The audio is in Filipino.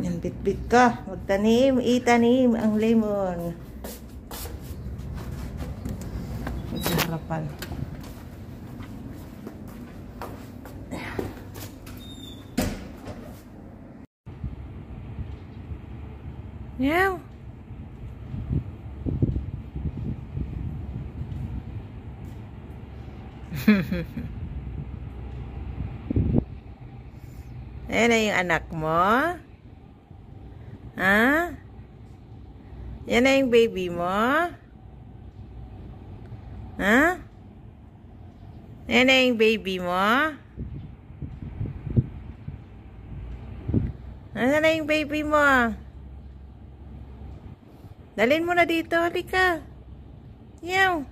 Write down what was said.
Yan, bit-bit ka. Magtanim, itanim ang lemon. Magsaharapan. Meow. Ayan na yung anak mo. Ha? Yan na yung baby mo. Ha? Yan na yung baby mo. Ano na yung baby mo? Dalhin mo na dito. Halika. Yaw.